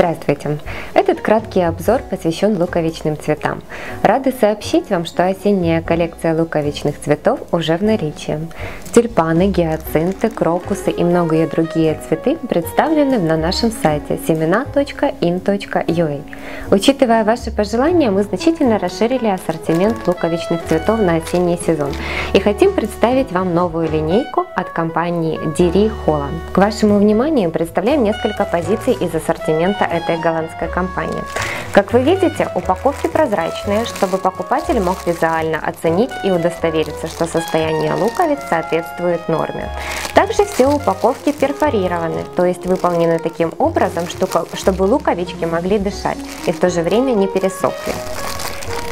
Здравствуйте! Этот краткий обзор посвящен луковичным цветам. Рады сообщить вам, что осенняя коллекция луковичных цветов уже в наличии. Тюльпаны, гиацинты, крокусы и многие другие цветы представлены на нашем сайте semena.in.ua. Учитывая ваши пожелания, мы значительно расширили ассортимент луковичных цветов на осенний сезон и хотим представить вам новую линейку от компании Diri Holland. К вашему вниманию представляем несколько позиций из ассортимента этой голландской компании. Как вы видите, упаковки прозрачные, чтобы покупатель мог визуально оценить и удостовериться, что состояние луковиц соответствует норме. Также все упаковки перфорированы, то есть выполнены таким образом, чтобы луковички могли дышать и в то же время не пересохли.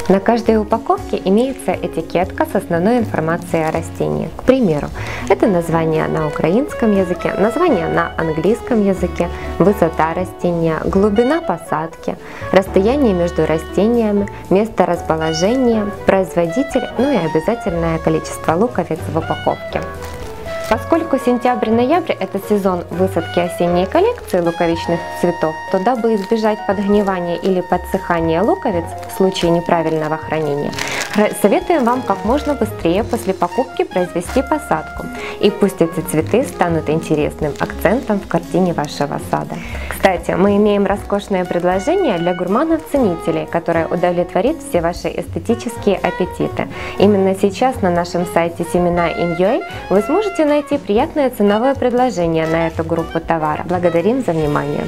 На каждой упаковке имеется этикетка с основной информацией о растении. К примеру, это название на украинском языке, название на английском языке, высота растения, глубина посадки, расстояние между растениями, место расположения, производитель, ну и обязательное количество луковиц в упаковке. Поскольку сентябрь-ноябрь – это сезон высадки осенней коллекции луковичных цветов, то дабы избежать подгнивания или подсыхания луковиц в случае неправильного хранения, советуем вам как можно быстрее после покупки произвести посадку. И пусть эти цветы станут интересным акцентом в картине вашего сада. Кстати, мы имеем роскошное предложение для гурманов-ценителей, которое удовлетворит все ваши эстетические аппетиты. Именно сейчас на нашем сайте Семена In.ua вы сможете найти приятное ценовое предложение на эту группу товара. Благодарим за внимание!